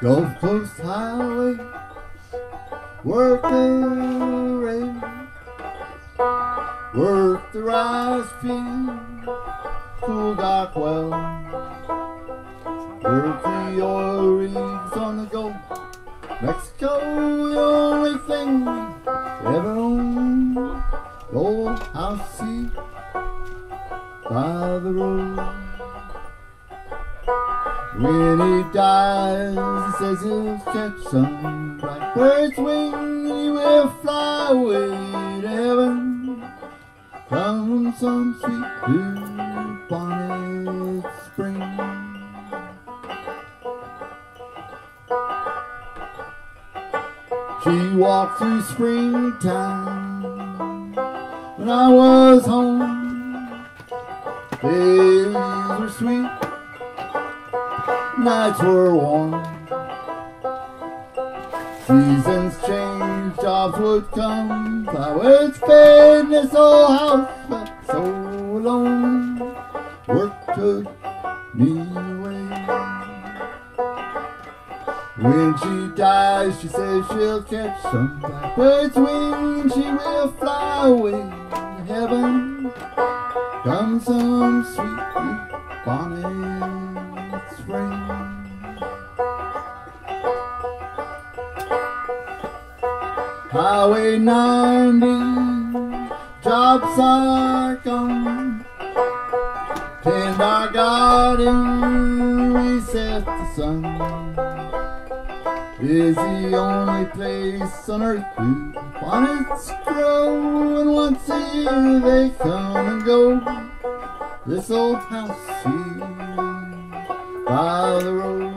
Gulf Coast Highway, work the rain, work the rice field, cool dark well, work the oil rigs on the go. Mexico, the only thing we ever owned, the old house seat by the road. When he dies, he says he'll catch some blackbird's wing and he will fly away to heaven. Come some sweet blue bonnet spring. She walked through springtime when I was home. Days were sweet nights were warm. Seasons change, jobs would come, flowers fade, this old house felt so alone. Work took me away. When she dies, she says she'll catch some blackbird's wing, she will fly away to heaven. Come some sweet bonnet spring. Highway 90, jobs are gone. Kindergarten, we set the sun. Is the only place on earth bonnets grow, and once a year they come and go. This old house here by the road.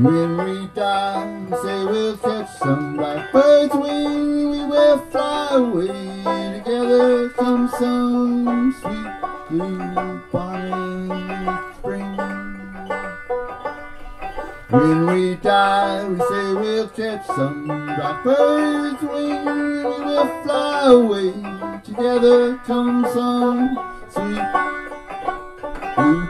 When we die, we say we'll catch some blackbird's wing. We will fly away together. Come some sweet blue bonnet spring. When we die, we say we'll catch some blackbird's wing. We will fly away together. Come some sweet blue